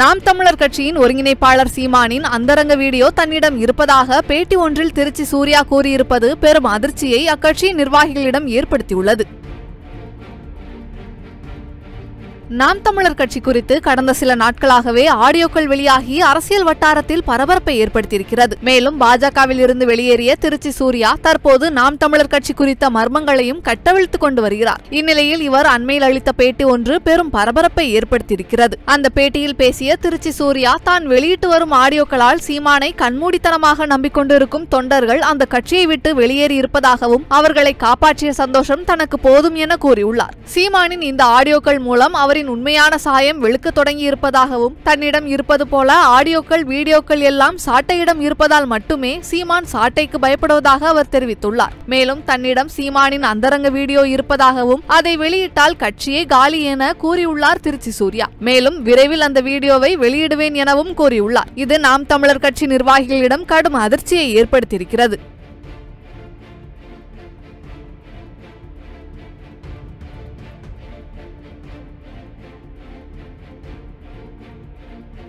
நாம் தமிழர் கட்சியின் ஒருங்கிணைப்பாளர் சீமானின் அந்தரங்க வீடியோ தன்னிடம் இருப்பதாக பேட்டி ஒன்றில் திருச்சி சூர்யா கூறியிருப்பது பெரும் அதிர்ச்சியை அக்கட்சியின் நிர்வாகிகளிடம் ஏற்படுத்தியுள்ளது. நாம் தமிழர் கட்சி குறித்து கடந்த சில நாட்களாகவே ஆடியோக்கள் வெளியாகி அரசியல் வட்டாரத்தில் பரபரப்பை ஏற்படுத்தியிருக்கிறது. மேலும் பாஜகவில் இருந்து வெளியேறிய திருச்சி சூர்யா தற்போது நாம் தமிழர் கட்சி குறித்த மர்மங்களையும் கட்டவிழ்த்துக் கொண்டு வருகிறார். இந்நிலையில் இவர் அண்மையில் அளித்த பேட்டி ஒன்று பெரும் பரபரப்பை ஏற்படுத்தியிருக்கிறது. அந்த பேட்டியில் பேசிய திருச்சி சூர்யா தான் வெளியிட்டு வரும் ஆடியோக்களால் சீமானை கண்மூடித்தனமாக நம்பிக்கொண்டிருக்கும் தொண்டர்கள் அந்த கட்சியை விட்டு வெளியேறி இருப்பதாகவும் அவர்களை காப்பாற்றிய சந்தோஷம் தனக்கு போதும் என கூறியுள்ளார். சீமானின் இந்த ஆடியோக்கள் மூலம் அவர் அவரின் உண்மையான சாயம் வெளுக்க தொடங்கி இருப்பதாகவும் தன்னிடம் இருப்பது போல ஆடியோக்கள் வீடியோக்கள் எல்லாம் சாட்டையிடம் இருப்பதால் மட்டுமே சீமான் சாட்டைக்கு பயப்படுவதாக அவர் தெரிவித்துள்ளார். மேலும் தன்னிடம் சீமானின் அந்தரங்க வீடியோ இருப்பதாகவும் அதை வெளியிட்டால் கட்சியே காலி என கூறியுள்ளார் திருச்சி சூர்யா. மேலும் விரைவில் அந்த வீடியோவை வெளியிடுவேன் எனவும் கூறியுள்ளார். இது நாம் தமிழர் கட்சி நிர்வாகிகளிடம் கடும் அதிர்ச்சியை ஏற்படுத்தியிருக்கிறது.